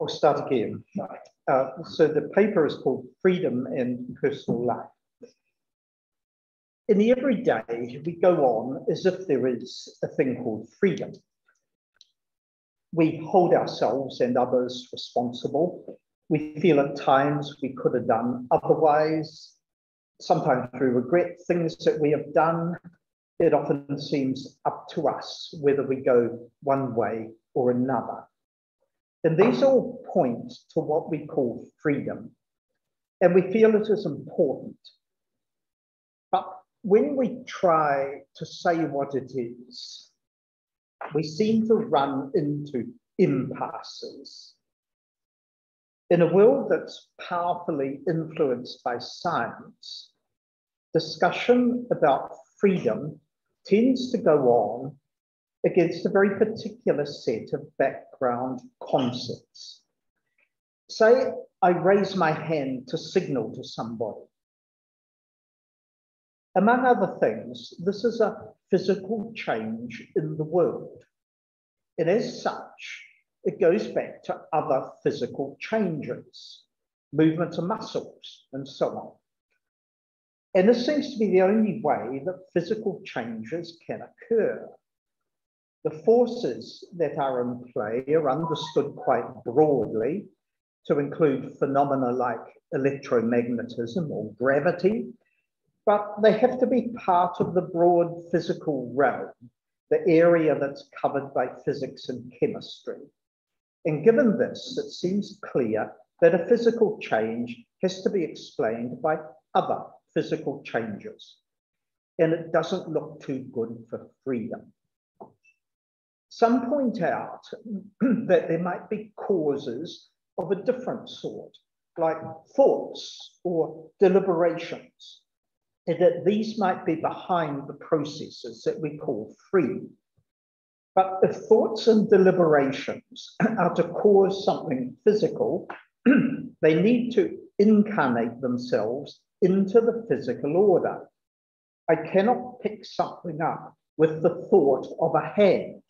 I'll start again. Uh, so the paper is called Freedom and Personal Life. In the everyday, we go on as if there is a thing called freedom. We hold ourselves and others responsible. We feel at times we could have done otherwise. Sometimes we regret things that we have done. It often seems up to us whether we go one way or another. And these all point to what we call freedom. And we feel it is important. But when we try to say what it is, we seem to run into impasses. In a world that's powerfully influenced by science, discussion about freedom tends to go on against a very particular set of background concepts. Say I raise my hand to signal to somebody. Among other things, this is a physical change in the world. And as such, it goes back to other physical changes, movement of muscles, and so on. And this seems to be the only way that physical changes can occur. The forces that are in play are understood quite broadly to include phenomena like electromagnetism or gravity, but they have to be part of the broad physical realm, the area that's covered by physics and chemistry. And given this, it seems clear that a physical change has to be explained by other physical changes. And it doesn't look too good for freedom. Some point out that there might be causes of a different sort, like thoughts or deliberations, and that these might be behind the processes that we call free. But if thoughts and deliberations are to cause something physical, they need to incarnate themselves into the physical order. I cannot pick something up with the thought of a hand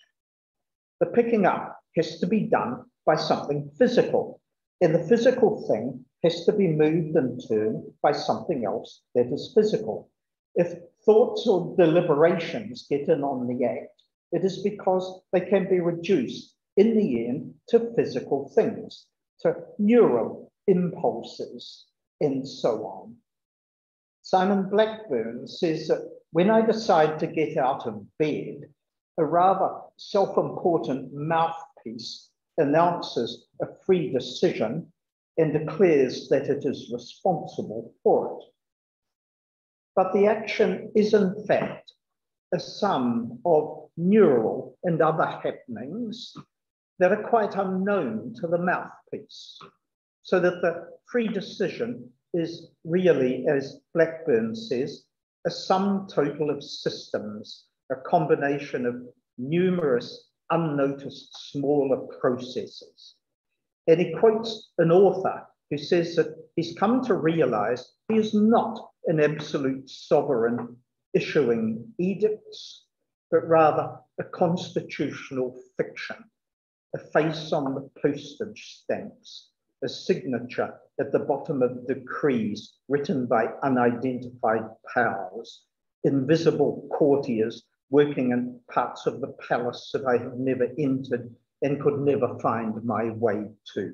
the picking up has to be done by something physical. And the physical thing has to be moved and turned by something else that is physical. If thoughts or deliberations get in on the act, it is because they can be reduced in the end to physical things, to neural impulses, and so on. Simon Blackburn says that when I decide to get out of bed, a rather self-important mouthpiece announces a free decision and declares that it is responsible for it. But the action is in fact a sum of neural and other happenings that are quite unknown to the mouthpiece. So that the free decision is really, as Blackburn says, a sum total of systems a combination of numerous unnoticed smaller processes. And he quotes an author who says that he's come to realize he is not an absolute sovereign issuing edicts, but rather a constitutional fiction, a face on the postage stamps, a signature at the bottom of decrees written by unidentified powers, invisible courtiers working in parts of the palace that I have never entered and could never find my way to.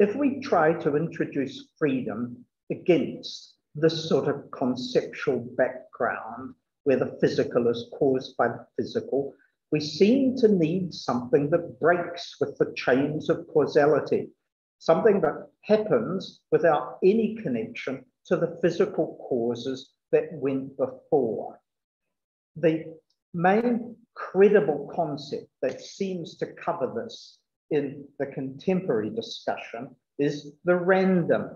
If we try to introduce freedom against this sort of conceptual background where the physical is caused by the physical, we seem to need something that breaks with the chains of causality, something that happens without any connection to the physical causes that went before the main credible concept that seems to cover this in the contemporary discussion is the random.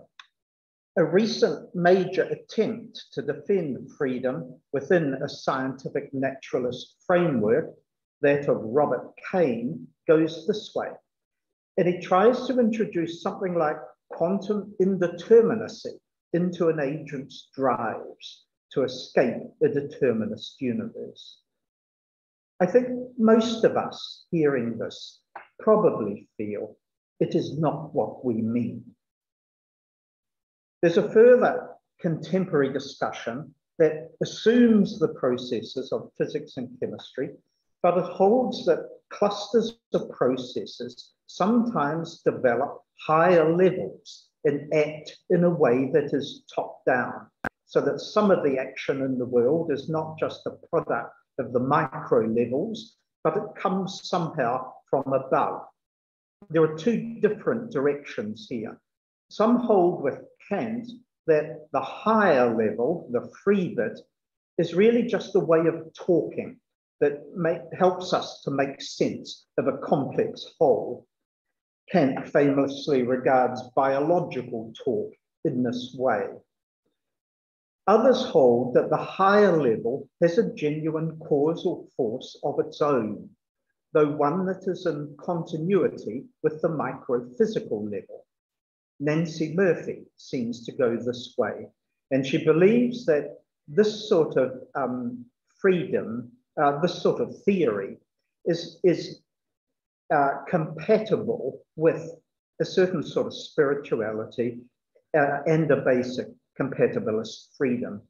A recent major attempt to defend freedom within a scientific naturalist framework, that of Robert Kane, goes this way. And he tries to introduce something like quantum indeterminacy into an agent's drives to escape a determinist universe. I think most of us hearing this probably feel it is not what we mean. There's a further contemporary discussion that assumes the processes of physics and chemistry, but it holds that clusters of processes sometimes develop higher levels and act in a way that is top down, so that some of the action in the world is not just the product of the micro levels, but it comes somehow from above. There are two different directions here. Some hold with Kant that the higher level, the free bit, is really just a way of talking that make, helps us to make sense of a complex whole. Kant famously regards biological talk in this way. Others hold that the higher level has a genuine causal force of its own, though one that is in continuity with the microphysical level. Nancey Murphy seems to go this way, and she believes that this sort of um, freedom, uh, this sort of theory, is, is uh, compatible with a certain sort of spirituality uh, and a basic compatibilist freedom.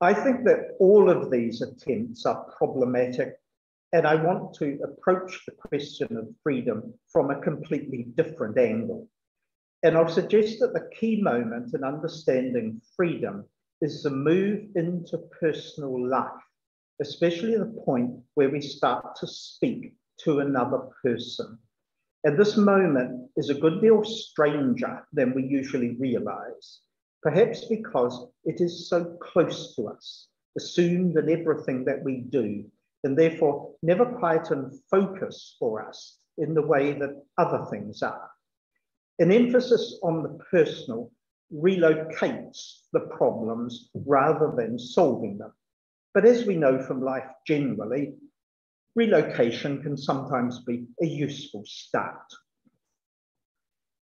I think that all of these attempts are problematic, and I want to approach the question of freedom from a completely different angle. And I'll suggest that the key moment in understanding freedom is the move into personal life, especially the point where we start to speak to another person. And this moment is a good deal stranger than we usually realize, perhaps because it is so close to us, assumed in everything that we do, and therefore never quite in focus for us in the way that other things are. An emphasis on the personal relocates the problems rather than solving them. But as we know from life generally, relocation can sometimes be a useful start.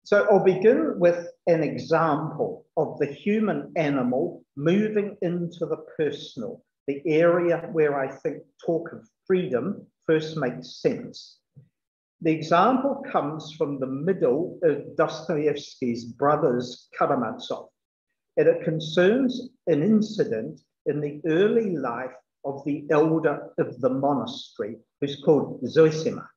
So I'll begin with an example of the human animal moving into the personal, the area where I think talk of freedom first makes sense. The example comes from the middle of Dostoevsky's Brothers Karamazov, and it concerns an incident in the early life of the elder of the monastery, who's called Zosima.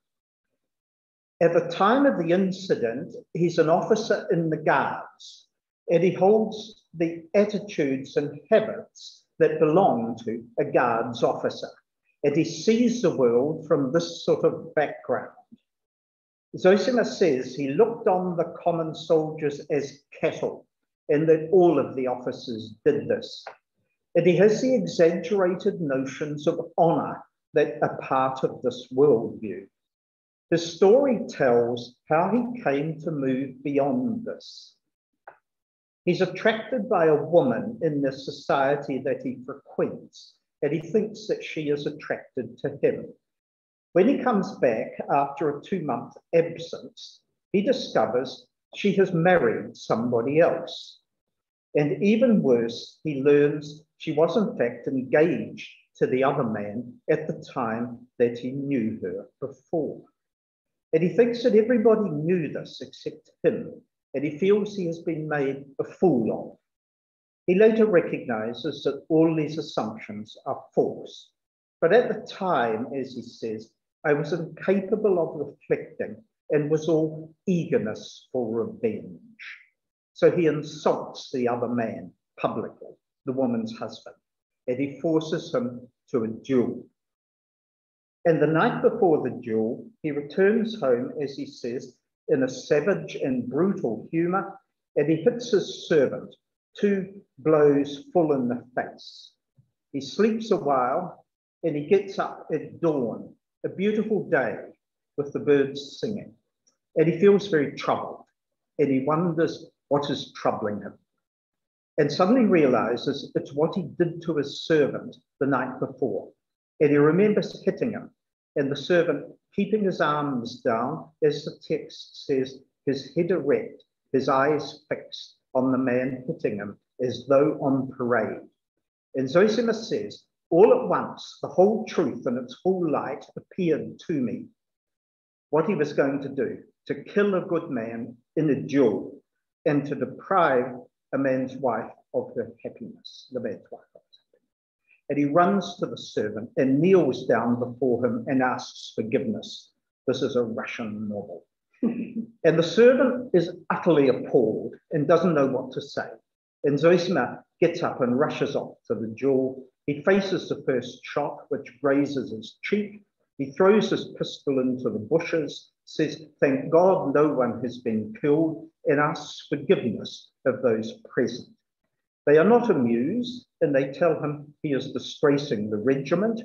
At the time of the incident, he's an officer in the guards, and he holds the attitudes and habits that belong to a guards officer. And he sees the world from this sort of background. Zosima says he looked on the common soldiers as cattle and that all of the officers did this. And he has the exaggerated notions of honor that are part of this worldview. The story tells how he came to move beyond this. He's attracted by a woman in the society that he frequents, and he thinks that she is attracted to him. When he comes back after a two month absence, he discovers she has married somebody else. And even worse, he learns she was in fact engaged to the other man at the time that he knew her before. And he thinks that everybody knew this except him, and he feels he has been made a fool of. He later recognizes that all these assumptions are false. But at the time, as he says, I was incapable of reflecting and was all eagerness for revenge. So he insults the other man publicly, the woman's husband, and he forces him to a duel. And the night before the duel, he returns home, as he says, in a savage and brutal humor, and he hits his servant two blows full in the face. He sleeps a while and he gets up at dawn a beautiful day with the birds singing. And he feels very troubled and he wonders what is troubling him. And suddenly realizes it's what he did to his servant the night before. And he remembers hitting him, and the servant keeping his arms down, as the text says, his head erect, his eyes fixed on the man hitting him, as though on parade. And Zosimus says, all at once, the whole truth and its full light appeared to me. what he was going to do to kill a good man in a duel and to deprive a man's wife of her happiness, the man's wife. And he runs to the servant and kneels down before him and asks forgiveness. This is a Russian novel. and the servant is utterly appalled and doesn't know what to say. And Zosima gets up and rushes off to the duel. He faces the first shot, which grazes his cheek. He throws his pistol into the bushes, says, Thank God no one has been killed, and asks forgiveness of those present. They are not amused and they tell him he is disgracing the regiment.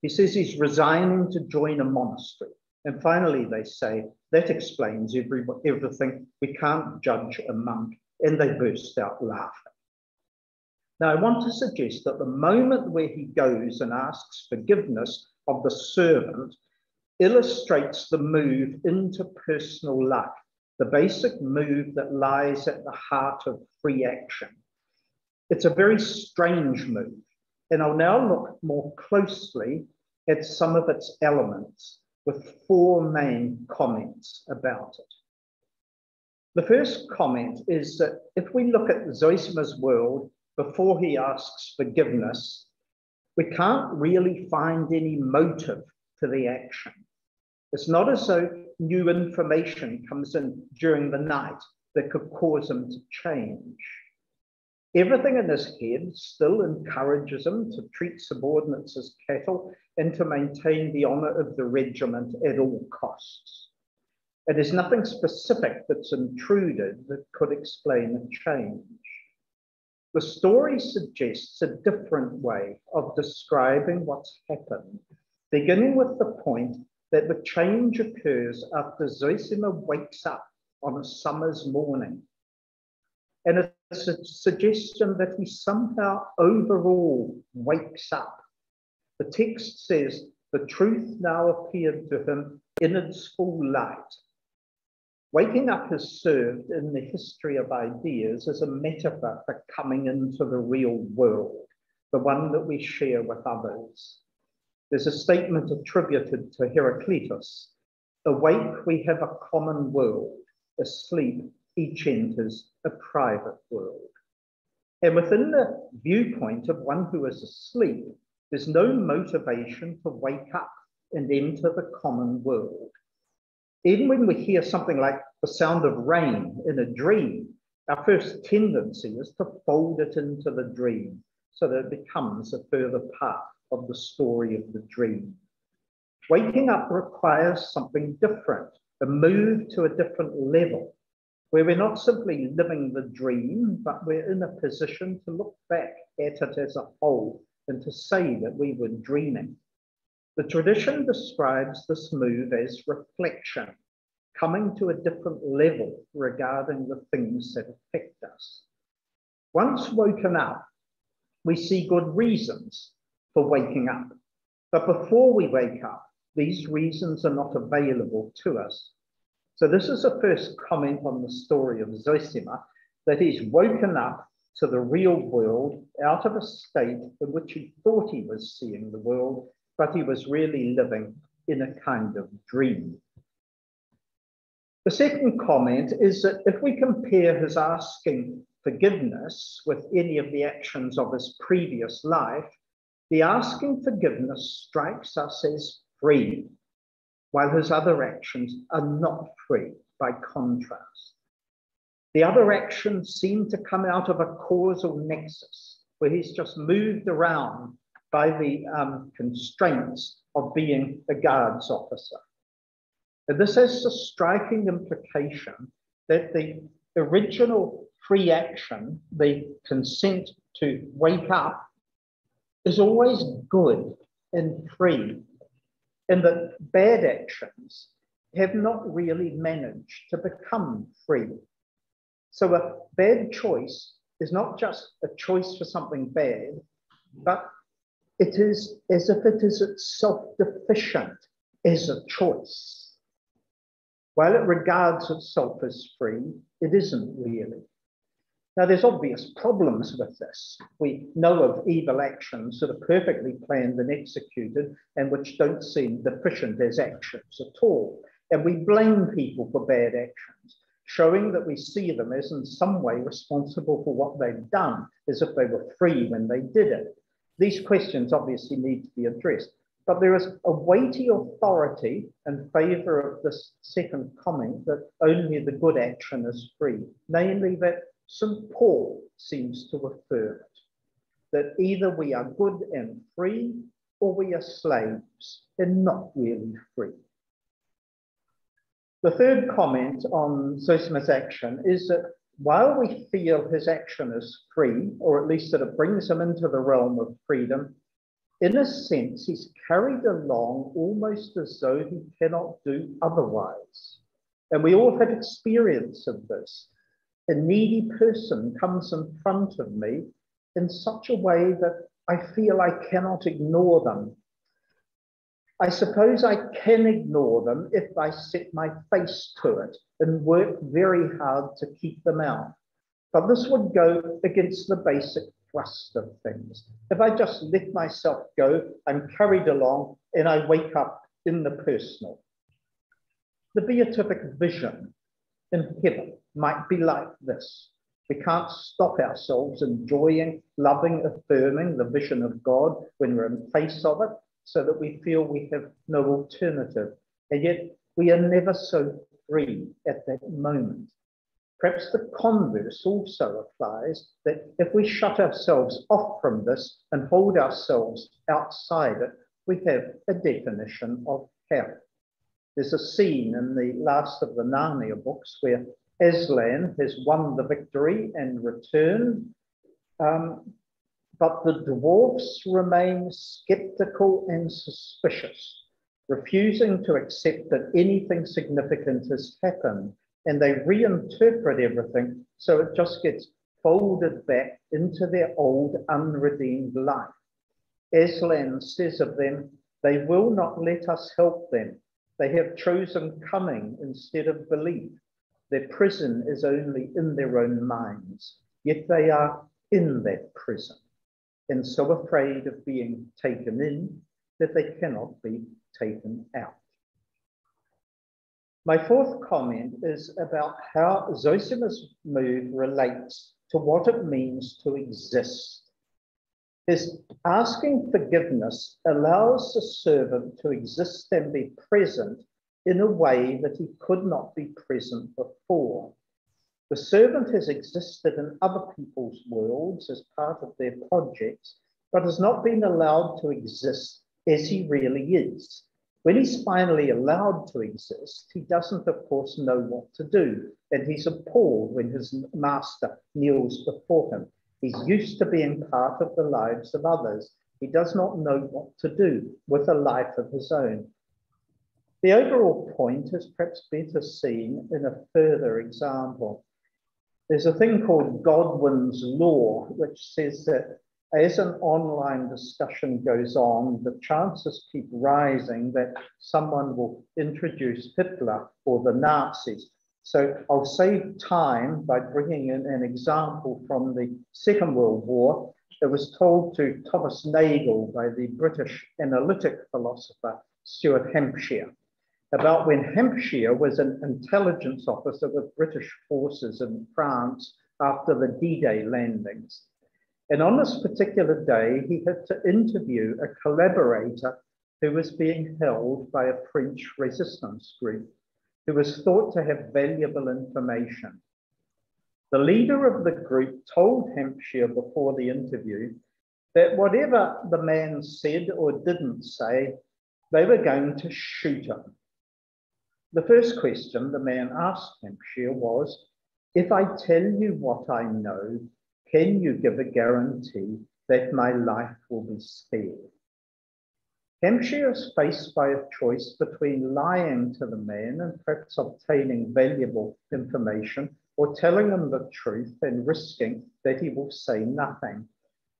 He says he's resigning to join a monastery. And finally, they say that explains every, everything. We can't judge a monk. And they burst out laughing. Now, I want to suggest that the moment where he goes and asks forgiveness of the servant illustrates the move into personal life, the basic move that lies at the heart of free action. It's a very strange move. And I'll now look more closely at some of its elements with four main comments about it. The first comment is that if we look at Zosima's world before he asks forgiveness, we can't really find any motive for the action. It's not as though new information comes in during the night that could cause him to change. Everything in his head still encourages him to treat subordinates as cattle and to maintain the honour of the regiment at all costs. It is nothing specific that's intruded that could explain a change. The story suggests a different way of describing what's happened, beginning with the point that the change occurs after Zosima wakes up on a summer's morning and a suggestion that he somehow overall wakes up. The text says, the truth now appeared to him in its full light. Waking up has served in the history of ideas as a metaphor for coming into the real world, the one that we share with others. There's a statement attributed to Heraclitus Awake, we have a common world. Asleep, each enters a private world. And within the viewpoint of one who is asleep, there's no motivation to wake up and enter the common world. Even when we hear something like the sound of rain in a dream, our first tendency is to fold it into the dream so that it becomes a further part of the story of the dream. Waking up requires something different, a move to a different level, where we're not simply living the dream, but we're in a position to look back at it as a whole and to say that we were dreaming. The tradition describes this move as reflection, coming to a different level regarding the things that affect us. Once woken up, we see good reasons for waking up. But before we wake up, these reasons are not available to us so this is the first comment on the story of Zosima, that he's woken up to the real world out of a state in which he thought he was seeing the world, but he was really living in a kind of dream. The second comment is that if we compare his asking forgiveness with any of the actions of his previous life, the asking forgiveness strikes us as free while his other actions are not free by contrast. The other actions seem to come out of a causal nexus where he's just moved around by the um, constraints of being a guards officer. And this has a striking implication that the original free action, the consent to wake up, is always good and free and that bad actions have not really managed to become free. So a bad choice is not just a choice for something bad, but it is as if it is itself deficient as a choice. While it regards itself as free, it isn't really. Now, there's obvious problems with this. We know of evil actions that are perfectly planned and executed and which don't seem deficient as actions at all. And we blame people for bad actions, showing that we see them as in some way responsible for what they've done, as if they were free when they did it. These questions obviously need to be addressed. But there is a weighty authority in favour of this second comment that only the good action is free, namely that St. Paul seems to affirm it, that either we are good and free or we are slaves and not really free. The third comment on Zosima's action is that while we feel his action is free, or at least that it brings him into the realm of freedom, in a sense, he's carried along almost as though he cannot do otherwise. And we all have experience of this. A needy person comes in front of me in such a way that I feel I cannot ignore them. I suppose I can ignore them if I set my face to it and work very hard to keep them out. But this would go against the basic thrust of things. If I just let myself go, I'm carried along and I wake up in the personal. The beatific vision in heaven might be like this. We can't stop ourselves enjoying, loving, affirming the vision of God when we're in face of it, so that we feel we have no alternative. And yet we are never so free at that moment. Perhaps the converse also applies that if we shut ourselves off from this and hold ourselves outside it, we have a definition of hell. There's a scene in the last of the Narnia books where Aslan has won the victory and returned, um, but the dwarfs remain skeptical and suspicious, refusing to accept that anything significant has happened and they reinterpret everything so it just gets folded back into their old unredeemed life. Aslan says of them, they will not let us help them. They have chosen cunning instead of belief. Their prison is only in their own minds, yet they are in that prison and so afraid of being taken in that they cannot be taken out. My fourth comment is about how Zosima's move relates to what it means to exist. His asking forgiveness allows the servant to exist and be present in a way that he could not be present before. The servant has existed in other people's worlds as part of their projects, but has not been allowed to exist as he really is. When he's finally allowed to exist, he doesn't, of course, know what to do. And he's appalled when his master kneels before him. He's used to being part of the lives of others. He does not know what to do with a life of his own. The overall point is perhaps better seen in a further example. There's a thing called Godwin's Law, which says that as an online discussion goes on, the chances keep rising that someone will introduce Hitler or the Nazis. So I'll save time by bringing in an example from the Second World War that was told to Thomas Nagel by the British analytic philosopher Stuart Hampshire about when Hampshire was an intelligence officer with British forces in France after the D-Day landings. And on this particular day, he had to interview a collaborator who was being held by a French resistance group who was thought to have valuable information. The leader of the group told Hampshire before the interview that whatever the man said or didn't say, they were going to shoot him. The first question the man asked Hampshire was, if I tell you what I know, can you give a guarantee that my life will be spared? Hampshire is faced by a choice between lying to the man and perhaps obtaining valuable information or telling him the truth and risking that he will say nothing.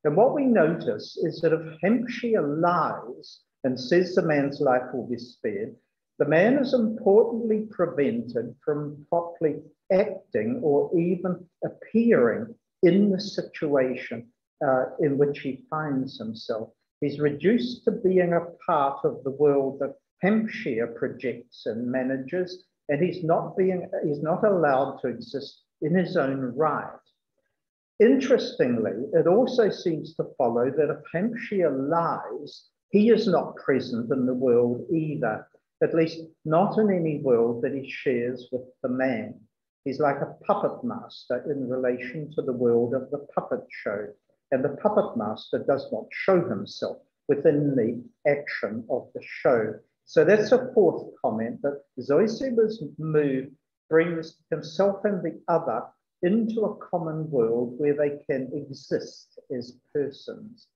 And what we notice is that if Hampshire lies and says the man's life will be spared, the man is importantly prevented from properly acting or even appearing in the situation uh, in which he finds himself. He's reduced to being a part of the world that Hampshire projects and manages, and he's not being he's not allowed to exist in his own right. Interestingly, it also seems to follow that if Hampshire lies, he is not present in the world either, at least not in any world that he shares with the man. He's like a puppet master in relation to the world of the puppet show, and the puppet master does not show himself within the action of the show. So that's a fourth comment that Zosima's move brings himself and the other into a common world where they can exist as persons.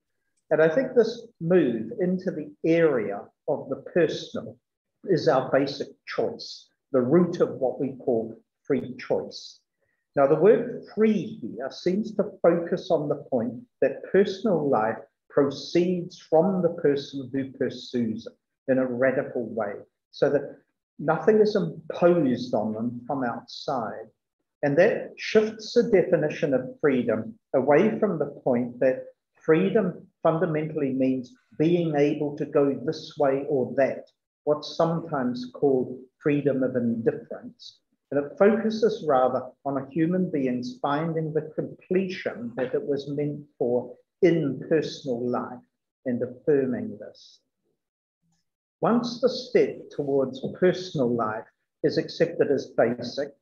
And I think this move into the area of the personal is our basic choice, the root of what we call free choice. Now, the word free here seems to focus on the point that personal life proceeds from the person who pursues it in a radical way, so that nothing is imposed on them from outside. And that shifts the definition of freedom away from the point that freedom fundamentally means being able to go this way or that, what's sometimes called freedom of indifference. And it focuses rather on a human being's finding the completion that it was meant for in personal life and affirming this. Once the step towards personal life is accepted as basic,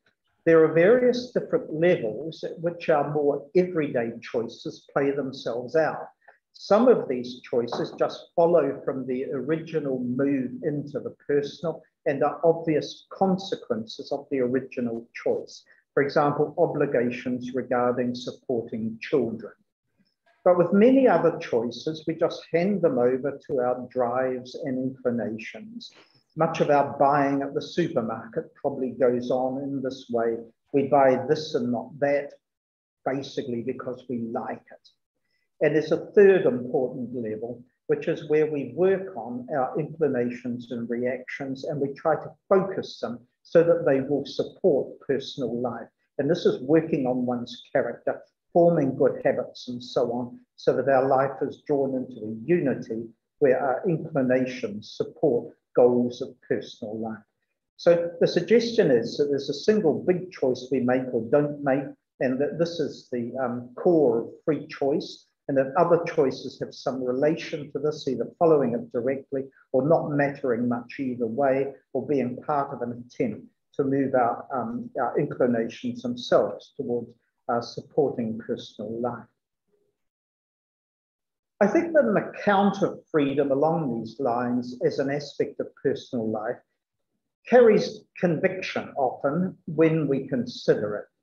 there are various different levels at which our more everyday choices play themselves out. Some of these choices just follow from the original move into the personal and are obvious consequences of the original choice. For example, obligations regarding supporting children. But with many other choices, we just hand them over to our drives and inclinations. Much of our buying at the supermarket probably goes on in this way. We buy this and not that, basically because we like it. And there's a third important level, which is where we work on our inclinations and reactions and we try to focus them so that they will support personal life. And this is working on one's character, forming good habits and so on, so that our life is drawn into a unity where our inclinations support goals of personal life. So the suggestion is that there's a single big choice we make or don't make, and that this is the um, core of free choice, and that other choices have some relation to this, either following it directly or not mattering much either way, or being part of an attempt to move our, um, our inclinations themselves towards uh, supporting personal life. I think that an account of freedom along these lines as an aspect of personal life carries conviction often when we consider it.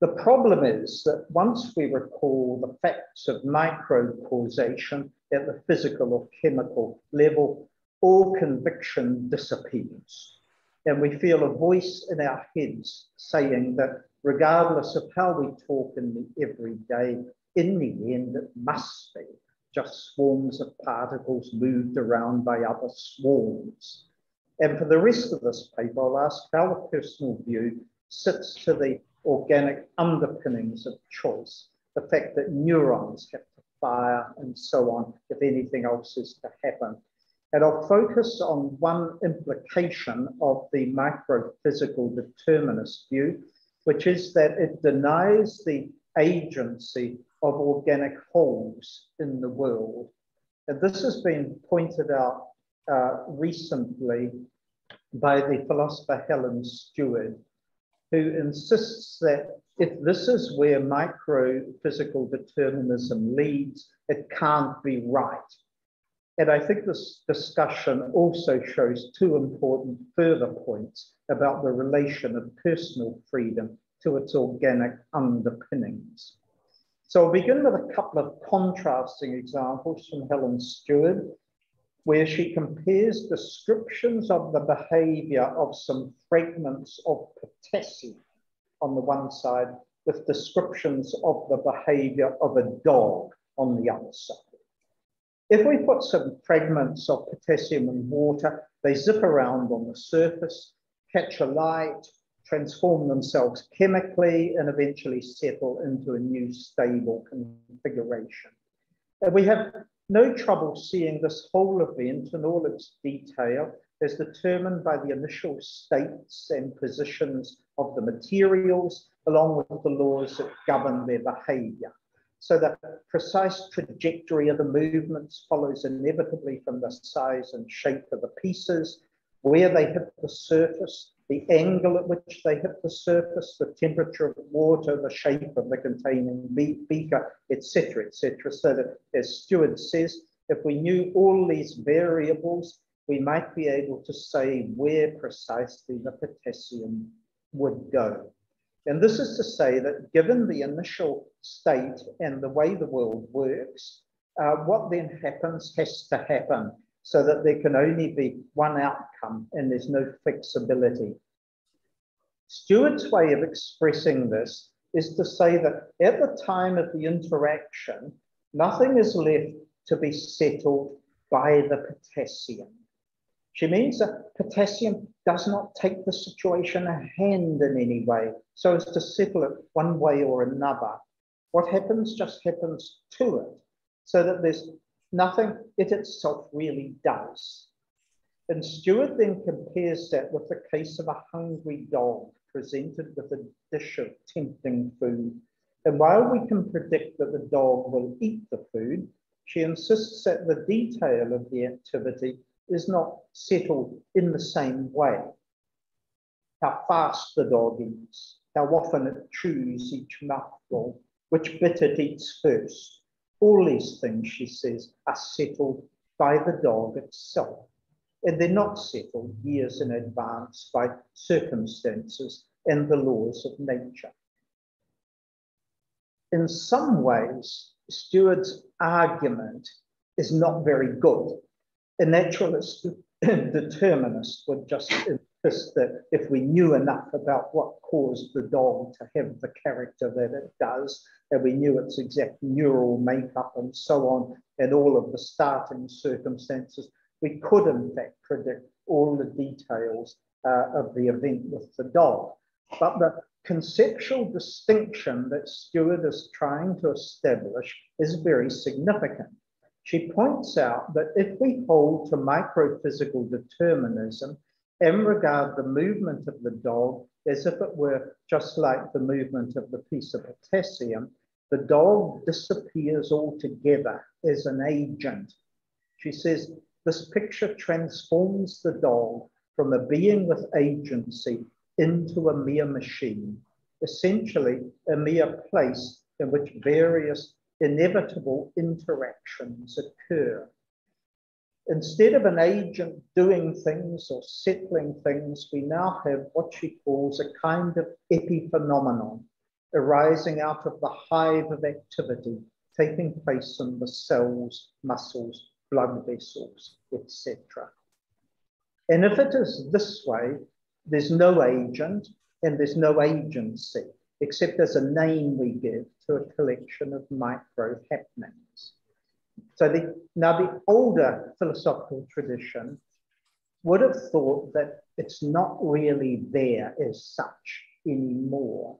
The problem is that once we recall the facts of micro causation at the physical or chemical level, all conviction disappears. And we feel a voice in our heads saying that regardless of how we talk in the everyday, in the end, it must be just swarms of particles moved around by other swarms. And for the rest of this paper, I'll ask how the personal view sits to the organic underpinnings of choice, the fact that neurons have to fire and so on if anything else is to happen. And I'll focus on one implication of the microphysical determinist view, which is that it denies the agency of organic wholes in the world. And this has been pointed out uh, recently by the philosopher Helen Steward, who insists that if this is where micro physical determinism leads, it can't be right. And I think this discussion also shows two important further points about the relation of personal freedom to its organic underpinnings. So I'll begin with a couple of contrasting examples from Helen Steward, where she compares descriptions of the behavior of some fragments of potassium on the one side with descriptions of the behavior of a dog on the other side. If we put some fragments of potassium in water, they zip around on the surface, catch a light, transform themselves chemically and eventually settle into a new stable configuration. And we have no trouble seeing this whole event in all its detail as determined by the initial states and positions of the materials, along with the laws that govern their behavior. So the precise trajectory of the movements follows inevitably from the size and shape of the pieces, where they hit the surface, the angle at which they hit the surface, the temperature of the water, the shape of the containing beaker, etc., etc. So that, as Steward says, if we knew all these variables, we might be able to say where precisely the potassium would go. And this is to say that given the initial state and the way the world works, uh, what then happens has to happen so that there can only be one outcome and there's no flexibility. Steward's way of expressing this is to say that at the time of the interaction, nothing is left to be settled by the potassium. She means that potassium does not take the situation a hand in any way so as to settle it one way or another. What happens just happens to it so that there's nothing it itself really does. And Steward then compares that with the case of a hungry dog presented with a dish of tempting food. And while we can predict that the dog will eat the food, she insists that the detail of the activity is not settled in the same way. How fast the dog eats, how often it chews each mouthful, which bit it eats first. All these things, she says, are settled by the dog itself. And they're not settled years in advance by circumstances and the laws of nature. In some ways, Steward's argument is not very good a naturalist determinist would just insist that if we knew enough about what caused the dog to have the character that it does, and we knew its exact neural makeup and so on, and all of the starting circumstances, we could in fact predict all the details uh, of the event with the dog. But the conceptual distinction that Steward is trying to establish is very significant. She points out that if we hold to microphysical determinism and regard the movement of the dog as if it were just like the movement of the piece of potassium, the dog disappears altogether as an agent. She says this picture transforms the dog from a being with agency into a mere machine, essentially a mere place in which various inevitable interactions occur. Instead of an agent doing things or settling things, we now have what she calls a kind of epiphenomenon arising out of the hive of activity taking place in the cells, muscles, blood vessels, etc. And if it is this way, there's no agent and there's no agency except as a name we give to a collection of micro happenings. So the, now the older philosophical tradition would have thought that it's not really there as such anymore.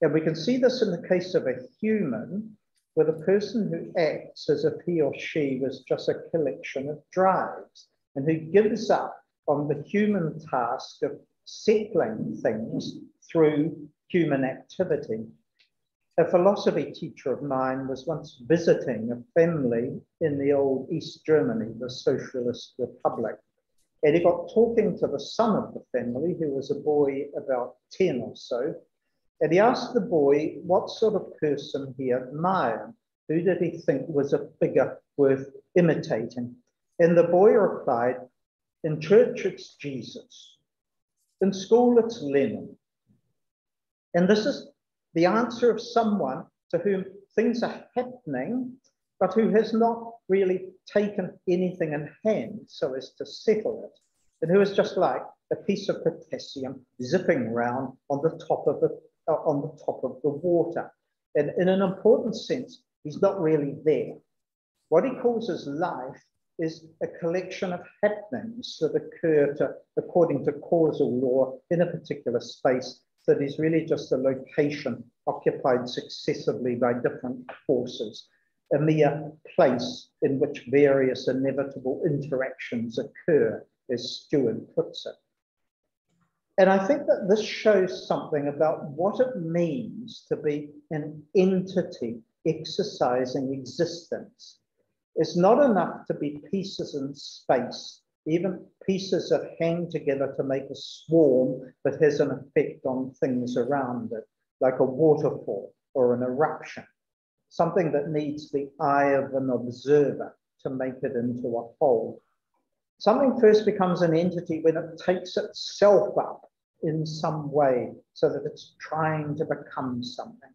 And we can see this in the case of a human, where the person who acts as if he or she was just a collection of drives and who gives up on the human task of settling things through human activity. A philosophy teacher of mine was once visiting a family in the old East Germany, the Socialist Republic. And he got talking to the son of the family, who was a boy about 10 or so. And he asked the boy what sort of person he admired. Who did he think was a figure worth imitating? And the boy replied, In church, it's Jesus. In school, it's Lenin. And this is the answer of someone to whom things are happening, but who has not really taken anything in hand so as to settle it, and who is just like a piece of potassium zipping around on the top of the, uh, on the top of the water. And in an important sense, he's not really there. What he calls his life is a collection of happenings that occur to, according to causal law in a particular space that is really just a location occupied successively by different forces, a mere place in which various inevitable interactions occur as Steward puts it. And I think that this shows something about what it means to be an entity exercising existence. It's not enough to be pieces in space, even pieces that hang together to make a swarm that has an effect on things around it, like a waterfall or an eruption, something that needs the eye of an observer to make it into a whole. Something first becomes an entity when it takes itself up in some way so that it's trying to become something.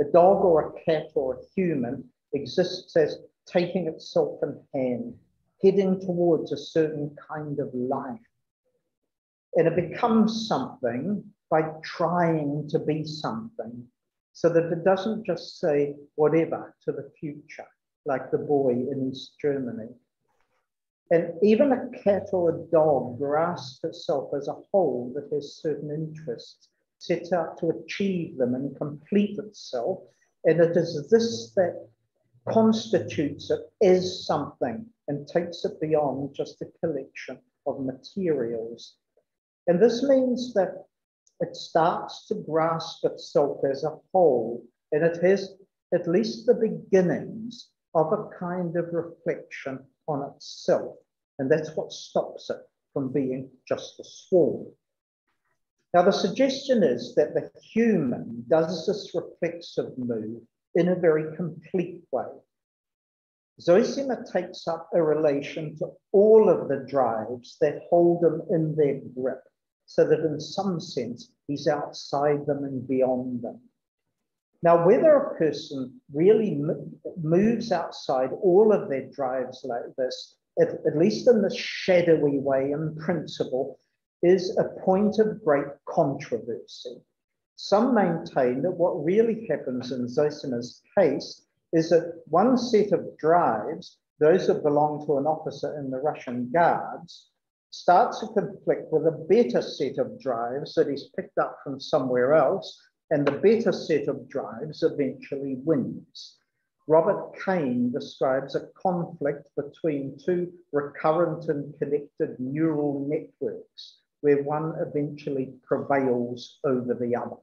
A dog or a cat or a human exists as taking itself in hand, heading towards a certain kind of life. And it becomes something by trying to be something so that it doesn't just say whatever to the future, like the boy in East Germany. And even a cat or a dog grasps itself as a whole that has certain interests, sets out to achieve them and complete itself. And it is this that constitutes it as something and takes it beyond just a collection of materials. And this means that it starts to grasp itself as a whole, and it has at least the beginnings of a kind of reflection on itself. And that's what stops it from being just a swarm. Now, the suggestion is that the human does this reflexive move in a very complete way. Zosima takes up a relation to all of the drives that hold him in their grip, so that in some sense he's outside them and beyond them. Now, whether a person really moves outside all of their drives like this, at, at least in the shadowy way in principle, is a point of great controversy. Some maintain that what really happens in Zosima's case is that one set of drives, those that belong to an officer in the Russian Guards, starts to conflict with a better set of drives that he's picked up from somewhere else, and the better set of drives eventually wins. Robert Kane describes a conflict between two recurrent and connected neural networks, where one eventually prevails over the other.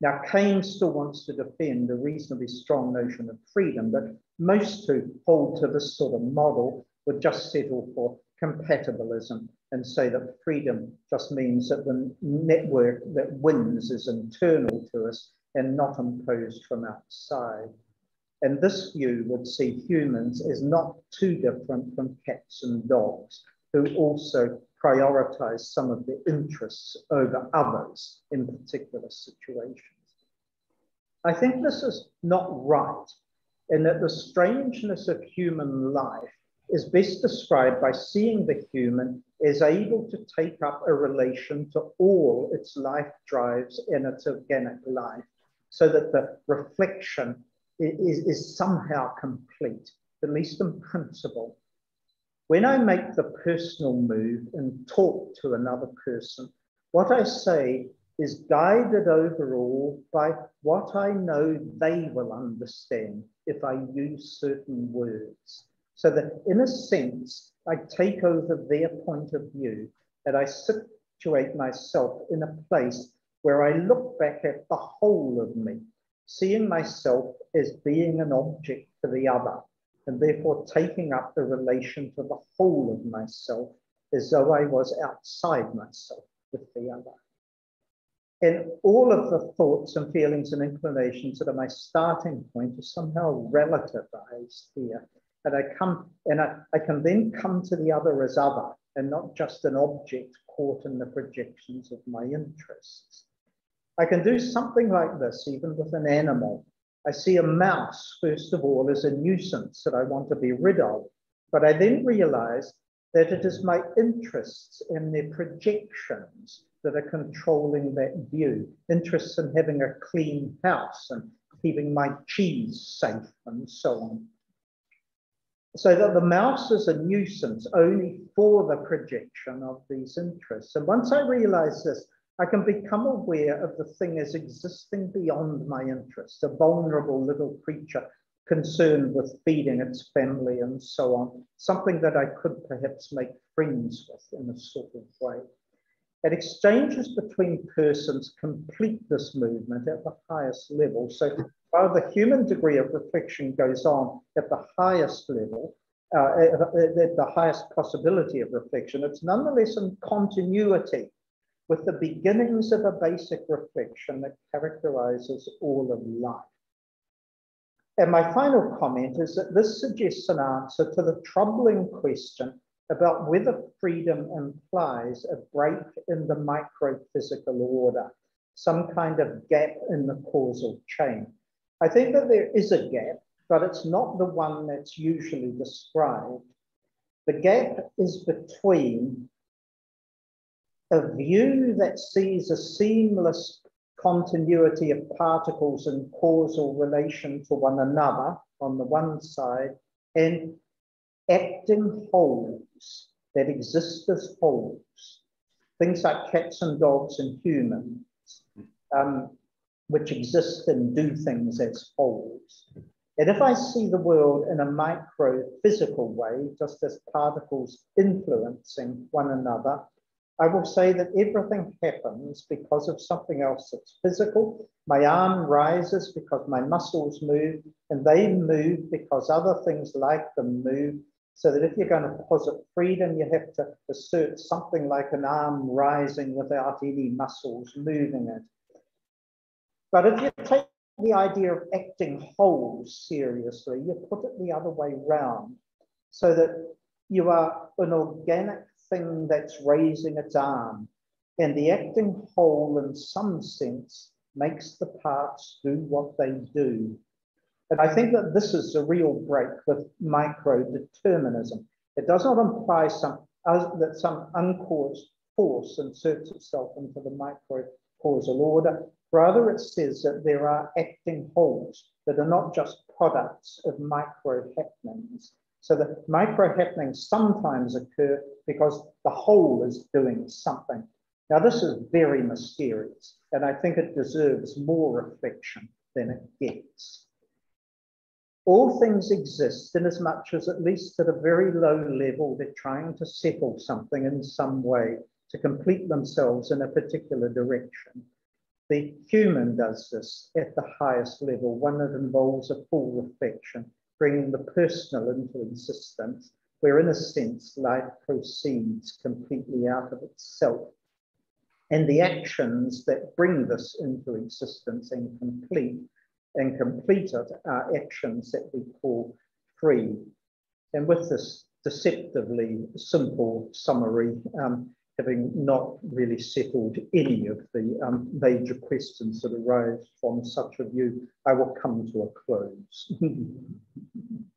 Now, Kane still wants to defend a reasonably strong notion of freedom, but most who hold to this sort of model would just settle for compatibilism and say that freedom just means that the network that wins is internal to us and not imposed from outside. And this view would see humans as not too different from cats and dogs, who also prioritize some of the interests over others in particular situations. I think this is not right, in that the strangeness of human life is best described by seeing the human as able to take up a relation to all its life drives in its organic life, so that the reflection is, is somehow complete, at least in principle. When I make the personal move and talk to another person, what I say is guided overall by what I know they will understand if I use certain words. So that in a sense, I take over their point of view and I situate myself in a place where I look back at the whole of me, seeing myself as being an object for the other, and therefore taking up the relation to the whole of myself as though I was outside myself with the other. And all of the thoughts and feelings and inclinations that are my starting point are somehow relativized here. And I come and I, I can then come to the other as other and not just an object caught in the projections of my interests. I can do something like this even with an animal. I see a mouse, first of all, as a nuisance that I want to be rid of. But I then realize that it is my interests and their projections that are controlling that view. Interests in having a clean house and keeping my cheese safe and so on. So that the mouse is a nuisance only for the projection of these interests. And once I realize this, I can become aware of the thing as existing beyond my interests, a vulnerable little creature concerned with feeding its family and so on, something that I could perhaps make friends with in a sort of way. And exchanges between persons complete this movement at the highest level. So while the human degree of reflection goes on at the highest level, uh, at, at the highest possibility of reflection, it's nonetheless in continuity with the beginnings of a basic reflection that characterizes all of life. And my final comment is that this suggests an answer to the troubling question about whether freedom implies a break in the microphysical order, some kind of gap in the causal chain. I think that there is a gap, but it's not the one that's usually described. The gap is between a view that sees a seamless continuity of particles in causal relation to one another on the one side, and acting wholes that exist as wholes, things like cats and dogs and humans, um, which exist and do things as wholes. And if I see the world in a micro physical way, just as particles influencing one another, I will say that everything happens because of something else that's physical. My arm rises because my muscles move, and they move because other things like them move. So that if you're going to posit freedom, you have to assert something like an arm rising without any muscles moving it. But if you take the idea of acting whole seriously, you put it the other way round so that you are an organic thing that's raising its arm. And the acting whole, in some sense, makes the parts do what they do. And I think that this is a real break with micro determinism. It does not imply some, uh, that some uncaused force inserts itself into the micro causal order. Rather, it says that there are acting wholes that are not just products of micro happenings, so the micro happenings sometimes occur because the whole is doing something. Now, this is very mysterious, and I think it deserves more reflection than it gets. All things exist in as much as, at least at a very low level, they're trying to settle something in some way to complete themselves in a particular direction. The human does this at the highest level, one that involves a full reflection bringing the personal into existence, where in a sense life proceeds completely out of itself. And the actions that bring this into existence and complete and complete it are actions that we call free. And with this deceptively simple summary, um, having not really settled any of the um, major questions that arise from such a view, I will come to a close.